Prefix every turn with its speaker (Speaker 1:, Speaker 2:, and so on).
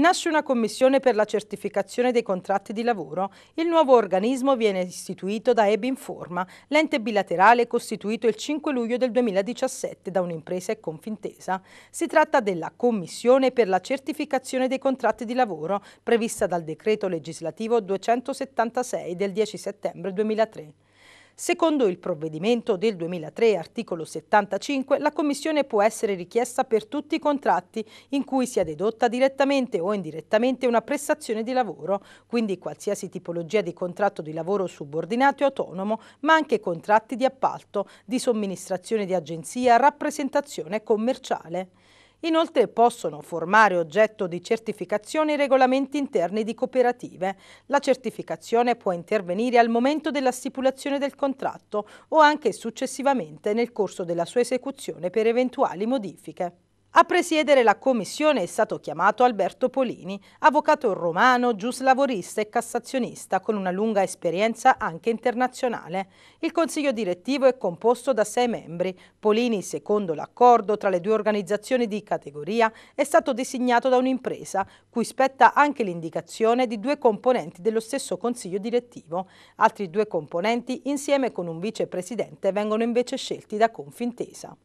Speaker 1: Nasce una commissione per la certificazione dei contratti di lavoro. Il nuovo organismo viene istituito da Ebinforma, l'ente bilaterale costituito il 5 luglio del 2017 da un'impresa e Confintesa. Si tratta della Commissione per la certificazione dei contratti di lavoro prevista dal decreto legislativo 276 del 10 settembre 2003. Secondo il provvedimento del 2003, articolo 75, la Commissione può essere richiesta per tutti i contratti in cui sia dedotta direttamente o indirettamente una prestazione di lavoro, quindi qualsiasi tipologia di contratto di lavoro subordinato e autonomo, ma anche contratti di appalto, di somministrazione di agenzia, rappresentazione commerciale. Inoltre possono formare oggetto di certificazione i regolamenti interni di cooperative. La certificazione può intervenire al momento della stipulazione del contratto o anche successivamente nel corso della sua esecuzione per eventuali modifiche. A presiedere la commissione è stato chiamato Alberto Polini, avvocato romano, giuslavorista e cassazionista con una lunga esperienza anche internazionale. Il consiglio direttivo è composto da sei membri. Polini, secondo l'accordo tra le due organizzazioni di categoria, è stato designato da un'impresa, cui spetta anche l'indicazione di due componenti dello stesso consiglio direttivo. Altri due componenti, insieme con un vicepresidente, vengono invece scelti da Confintesa.